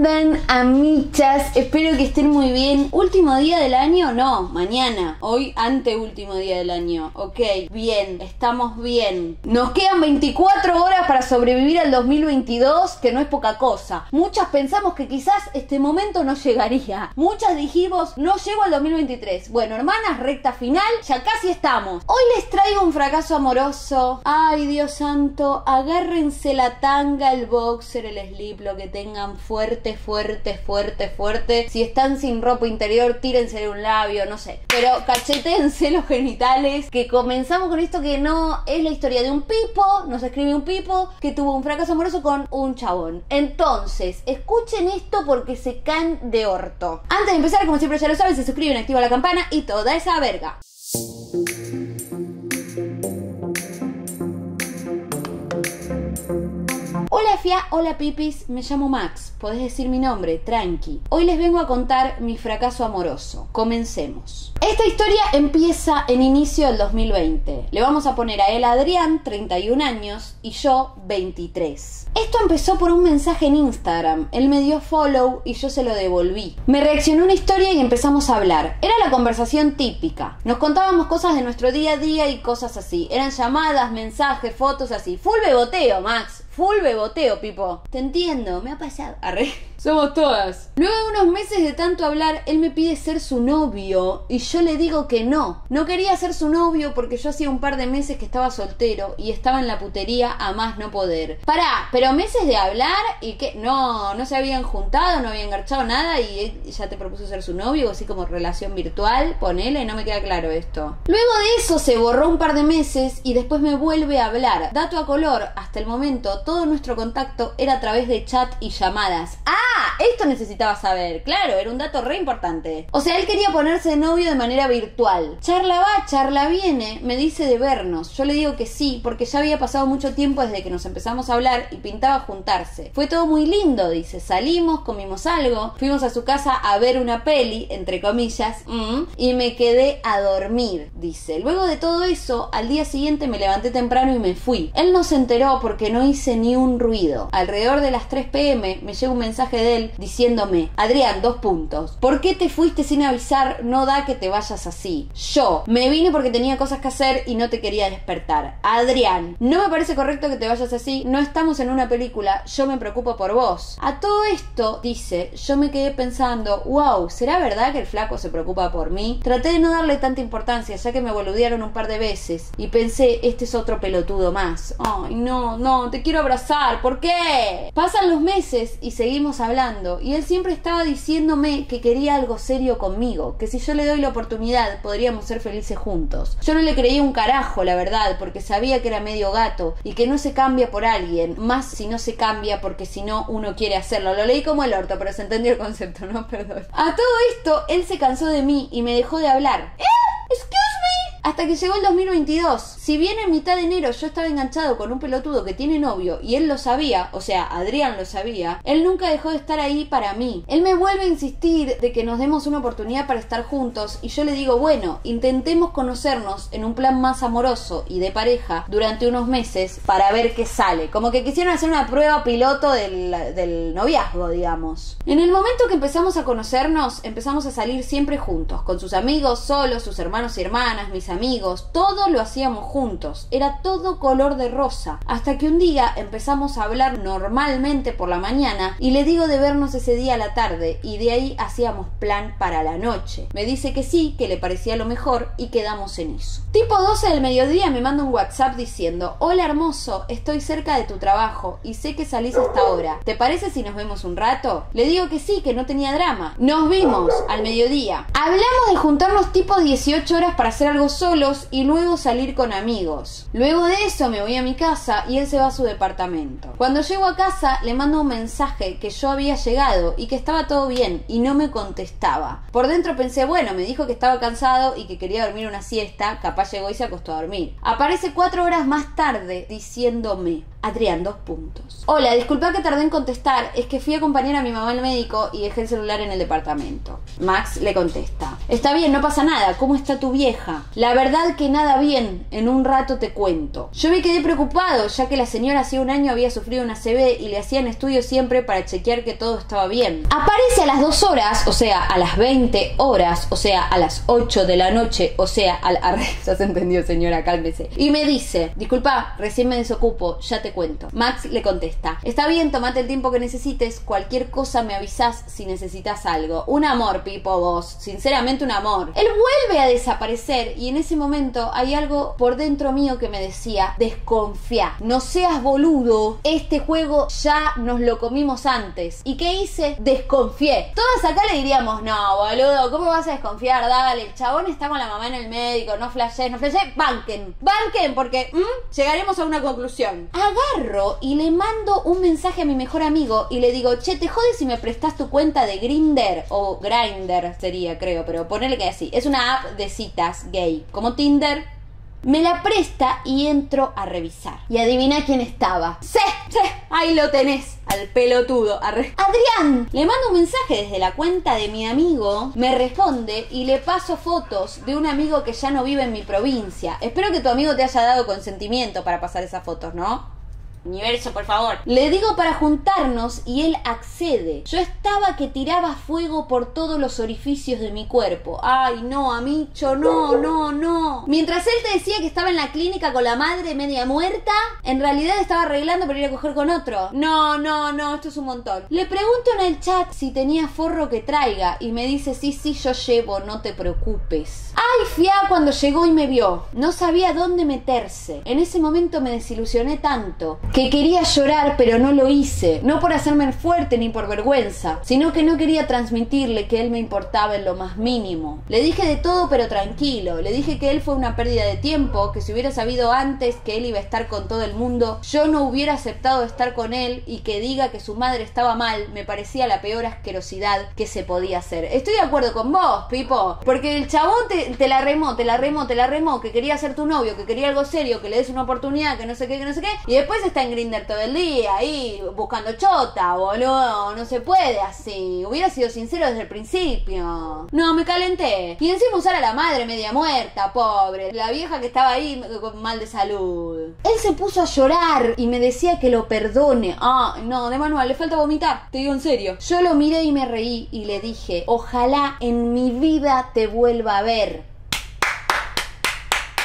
andan, amichas? Espero que estén muy bien. ¿Último día del año? No, mañana. Hoy, anteúltimo día del año. Ok, bien, estamos bien. Nos quedan 24 horas para sobrevivir al 2022, que no es poca cosa. Muchas pensamos que quizás este momento no llegaría. Muchas dijimos, no llego al 2023. Bueno, hermanas, recta final, ya casi estamos. Hoy les traigo un fracaso amoroso. Ay, Dios santo, agárrense la tanga, el boxer, el slip, lo que tengan fuerte, fuerte, fuerte, fuerte. Si están sin ropa interior, tírense de un labio, no sé. Pero cachetense los genitales. Que comenzamos con esto que no es la historia de un pipo, nos escribe un pipo que tuvo un fracaso amoroso con un chabón. Entonces, escuchen esto porque se caen de orto. Antes de empezar, como siempre ya lo saben, se suscriben, activan la campana y toda esa verga. Hola Pipis, me llamo Max, podés decir mi nombre, tranqui. Hoy les vengo a contar mi fracaso amoroso. Comencemos. Esta historia empieza en inicio del 2020. Le vamos a poner a él Adrián, 31 años, y yo, 23. Esto empezó por un mensaje en Instagram. Él me dio follow y yo se lo devolví. Me reaccionó una historia y empezamos a hablar. Era la conversación típica. Nos contábamos cosas de nuestro día a día y cosas así. Eran llamadas, mensajes, fotos así. Full beboteo, Max. Full beboteo, Pipo. Te entiendo, me ha pasado. Arre. Somos todas. Luego de unos meses de tanto hablar, él me pide ser su novio y yo le digo que no. No quería ser su novio porque yo hacía un par de meses que estaba soltero y estaba en la putería a más no poder. Pará, pero meses de hablar y que no, no se habían juntado, no habían garchado nada y él ya te propuso ser su novio, así como relación virtual, ponele, no me queda claro esto. Luego de eso se borró un par de meses y después me vuelve a hablar. Dato a color, hasta el momento todo nuestro contacto era a través de chat y llamadas. ¡Ah! Esto necesitaba saber, claro, era un dato re importante. O sea, él quería ponerse de novio de manera virtual. Charla va, charla viene, me dice de vernos. Yo le digo que sí, porque ya había pasado mucho tiempo desde que nos empezamos a hablar y pintaba juntarse. Fue todo muy lindo, dice. Salimos, comimos algo, fuimos a su casa a ver una peli, entre comillas, mm, y me quedé a dormir, dice. Luego de todo eso, al día siguiente me levanté temprano y me fui. Él no se enteró porque no hice ni un ruido. Alrededor de las 3 pm me llega un mensaje de él diciéndome, Adrián, dos puntos. ¿Por qué te fuiste sin avisar? No da que te vayas así. Yo me vine porque tenía cosas que hacer y no te quería despertar. Adrián, no me parece correcto que te vayas así. No estamos en una película. Yo me preocupo por vos. A todo esto, dice, yo me quedé pensando, wow, ¿será verdad que el flaco se preocupa por mí? Traté de no darle tanta importancia, ya que me boludearon un par de veces. Y pensé, este es otro pelotudo más. Ay, no, no, te quiero abrazar. ¿Por qué? Pasan los meses y seguimos hablando. Y él siempre estaba diciéndome que quería algo serio conmigo. Que si yo le doy la oportunidad, podríamos ser felices juntos. Yo no le creía un carajo, la verdad, porque sabía que era medio gato y que no se cambia por alguien. Más si no se cambia porque si no uno quiere hacerlo. Lo leí como el orto, pero se entendió el concepto, ¿no? Perdón. A todo esto, él se cansó de mí y me dejó de hablar. ¿Eh? Hasta que llegó el 2022. Si bien en mitad de enero yo estaba enganchado con un pelotudo que tiene novio y él lo sabía, o sea, Adrián lo sabía, él nunca dejó de estar ahí para mí. Él me vuelve a insistir de que nos demos una oportunidad para estar juntos y yo le digo, bueno, intentemos conocernos en un plan más amoroso y de pareja durante unos meses para ver qué sale. Como que quisieron hacer una prueba piloto del, del noviazgo, digamos. En el momento que empezamos a conocernos, empezamos a salir siempre juntos, con sus amigos, solos, sus hermanos y hermanas, mis amigos, todo lo hacíamos juntos, era todo color de rosa, hasta que un día empezamos a hablar normalmente por la mañana y le digo de vernos ese día a la tarde y de ahí hacíamos plan para la noche. Me dice que sí, que le parecía lo mejor y quedamos en eso. Tipo 12 del mediodía me manda un WhatsApp diciendo, hola hermoso, estoy cerca de tu trabajo y sé que salís hasta ahora. ¿Te parece si nos vemos un rato? Le digo que sí, que no tenía drama. Nos vimos al mediodía. Hablamos de juntarnos tipo 18 horas para hacer algo solos y luego salir con amigos. Luego de eso me voy a mi casa y él se va a su departamento. Cuando llego a casa le mando un mensaje que yo había llegado y que estaba todo bien y no me contestaba. Por dentro pensé, bueno, me dijo que estaba cansado y que quería dormir una siesta, capaz llegó y se acostó a dormir. Aparece cuatro horas más tarde diciéndome, Adrián, dos puntos. Hola, disculpa que tardé en contestar, es que fui a acompañar a mi mamá al médico y dejé el celular en el departamento. Max le contesta, está bien, no pasa nada, ¿cómo está tu vieja? La verdad que nada bien, en un rato te cuento. Yo me quedé preocupado, ya que la señora hacía un año había sufrido una CB y le hacían estudios siempre para chequear que todo estaba bien. Aparece a las dos horas, o sea, a las 20 horas, o sea, a las 8 de la noche, o sea, al... ya se entendió señora, cálmese. Y me dice, disculpa, recién me desocupo, ya te cuento. Max le contesta, está bien, tomate el tiempo que necesites, cualquier cosa me avisas si necesitas algo. Un amor, Pipo, vos, sinceramente un amor. Él vuelve a desaparecer y en ese momento hay algo por dentro mío que me decía, desconfía, no seas boludo, este juego ya nos lo comimos antes. ¿Y qué hice? Desconfié. Todas acá le diríamos, no, boludo, ¿cómo vas a desconfiar? Dale, el chabón está con la mamá en el médico, no flashes, no flashes, banquen, banquen, porque llegaremos a una conclusión. Y le mando un mensaje a mi mejor amigo y le digo, che, te jodes si me prestas tu cuenta de Grinder o Grinder sería, creo, pero ponele que así. Es una app de citas gay, como Tinder. Me la presta y entro a revisar. Y adivina quién estaba. ¡Sí! ¡Sí! Ahí lo tenés, al pelotudo. Adrián, le mando un mensaje desde la cuenta de mi amigo, me responde y le paso fotos de un amigo que ya no vive en mi provincia. Espero que tu amigo te haya dado consentimiento para pasar esas fotos, ¿no? Universo, por favor. Le digo para juntarnos y él accede. Yo estaba que tiraba fuego por todos los orificios de mi cuerpo. Ay, no, Amicho, no, no, no. Mientras él te decía que estaba en la clínica con la madre media muerta, en realidad estaba arreglando para ir a coger con otro. No, no, no, esto es un montón. Le pregunto en el chat si tenía forro que traiga y me dice, sí, sí, yo llevo, no te preocupes. Ay, Fia cuando llegó y me vio. No sabía dónde meterse. En ese momento me desilusioné tanto que quería llorar pero no lo hice, no por hacerme fuerte ni por vergüenza, sino que no quería transmitirle que él me importaba en lo más mínimo. Le dije de todo pero tranquilo, le dije que él fue una pérdida de tiempo, que si hubiera sabido antes que él iba a estar con todo el mundo, yo no hubiera aceptado estar con él y que diga que su madre estaba mal, me parecía la peor asquerosidad que se podía hacer. Estoy de acuerdo con vos, Pipo, porque el chabón te, la remó, te la remó, te la remó, que quería ser tu novio, que quería algo serio, que le des una oportunidad, que no sé qué, que no sé qué, y después está en Grinder todo el día ahí buscando chota, boludo. No se puede así. Hubiera sido sincero desde el principio. No, me calenté. Y encima usar a la madre media muerta, pobre. La vieja que estaba ahí mal de salud. Él se puso a llorar y me decía que lo perdone. Ah, no, de manual, le falta vomitar. Te digo en serio. Yo lo miré y me reí y le dije, ojalá en mi vida te vuelva a ver.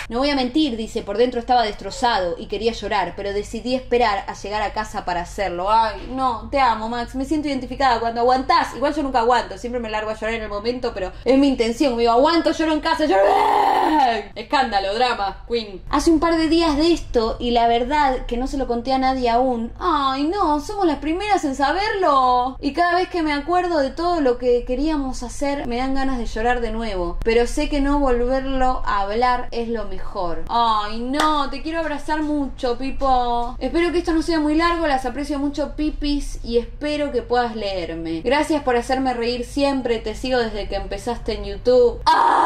No voy a mentir, dice, por dentro estaba destrozado y quería llorar, pero decidí esperar a llegar a casa para hacerlo. Ay, no, te amo, Max, me siento identificada cuando aguantás. Igual yo nunca aguanto, siempre me largo a llorar en el momento, pero es mi intención. Me digo, aguanto, lloro en casa, lloro. Escándalo, drama, Queen. Hace un par de días de esto y la verdad que no se lo conté a nadie aún. Ay, no, somos las primeras en saberlo. Y cada vez que me acuerdo de todo lo que queríamos hacer, me dan ganas de llorar de nuevo. Pero sé que no volverlo a hablar es lo mejor Ay, no, te quiero abrazar mucho, Pipo. Espero que esto no sea muy largo, las aprecio mucho, Pipis, y espero que puedas leerme. Gracias por hacerme reír siempre, te sigo desde que empezaste en YouTube. ¡Ah!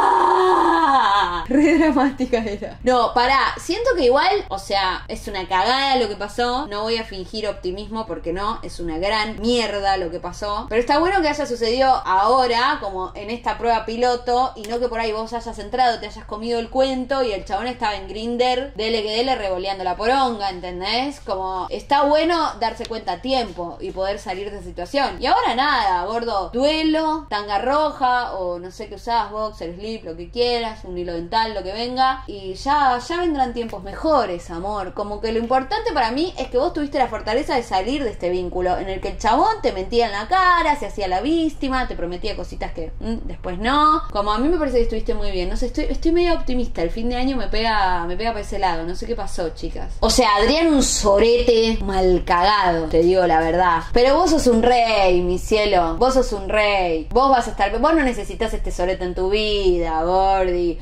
Re dramática era. No, pará, siento que igual, o sea, es una cagada lo que pasó. No voy a fingir optimismo porque no, es una gran mierda lo que pasó. Pero está bueno que haya sucedido ahora, como en esta prueba piloto, y no que por ahí vos hayas entrado, te hayas comido el cuento y el chabón estaba en Grinder, dele que dele, revoleando la poronga, ¿entendés? Como está bueno darse cuenta a tiempo y poder salir de esa situación. Y ahora nada, gordo, duelo, tanga roja o no sé qué usás, boxer, slip, lo que quieras, un hilo dental, lo que venga. Y ya, ya vendrán tiempos mejores, amor. Como que lo importante para mí es que vos tuviste la fortaleza de salir de este vínculo en el que el chabón te mentía en la cara, se hacía la víctima, te prometía cositas que mm, después no. Como a mí me parece que estuviste muy bien. No sé, estoy, estoy medio optimista. El fin de año me pega, me pega para ese lado. No sé qué pasó, chicas. O sea, Adrián un sorete mal cagado, te digo la verdad. Pero vos sos un rey, mi cielo. Vos sos un rey. Vos vas a estar. Vos no necesitas este sorete en tu vida,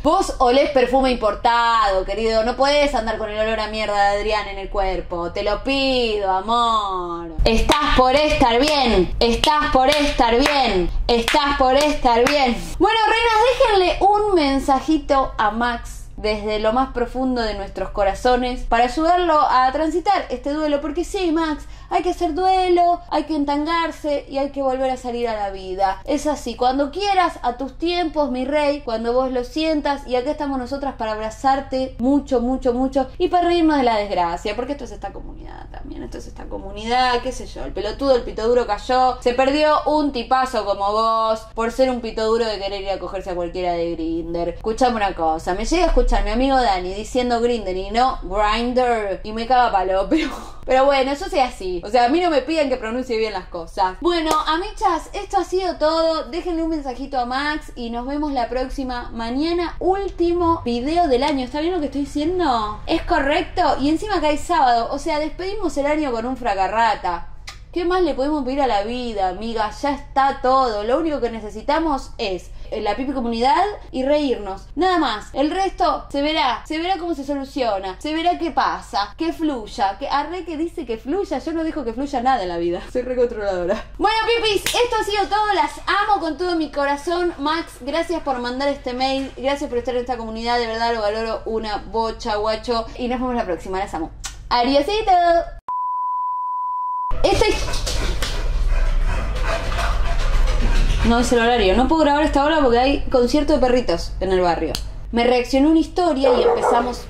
Vos olés perfume importado, querido. No puedes andar con el olor a mierda de Adrián en el cuerpo. Te lo pido, amor. Estás por estar bien. Estás por estar bien. Estás por estar bien. Bueno, reinas, déjenle un mensajito a Max desde lo más profundo de nuestros corazones para ayudarlo a transitar este duelo. Porque sí, Max, hay que hacer duelo, hay que entangarse y hay que volver a salir a la vida. Es así, cuando quieras, a tus tiempos, mi rey, cuando vos lo sientas, y acá estamos nosotras para abrazarte mucho, mucho, mucho y para reírnos de la desgracia, porque esto es esta comunidad también, esto es esta comunidad, qué sé yo, el pelotudo, el pito duro cayó, se perdió un tipazo como vos por ser un pito duro de querer ir a cogerse a cualquiera de Grinder. Escuchame una cosa, me llega a escuchar mi amigo Dani diciendo Grinder y no Grinder y me caga palo, pero, pero bueno, eso sea así. O sea, a mí no me piden que pronuncie bien las cosas. Bueno, amichas, esto ha sido todo. Déjenle un mensajito a Max y nos vemos la próxima mañana. Último video del año. ¿Está bien lo que estoy diciendo? Es correcto. Y encima acá hay sábado. O sea, despedimos el año con un fracarrata. ¿Qué más le podemos pedir a la vida, amiga? Ya está todo. Lo único que necesitamos es eh, la pipi comunidad y reírnos. Nada más. El resto se verá. Se verá cómo se soluciona. Se verá qué pasa. Que fluya. Que arre que dice que fluya. Yo no dejo que fluya nada en la vida. Soy recontroladora. Bueno, pipis, esto ha sido todo. Las amo con todo mi corazón. Max, gracias por mandar este mail. Gracias por estar en esta comunidad. De verdad lo valoro una bocha, guacho. Y nos vemos la próxima. Las amo. Adiósito. Este No es el horario. No puedo grabar esta hora porque hay concierto de perritos en el barrio. Me reaccionó una historia y empezamos.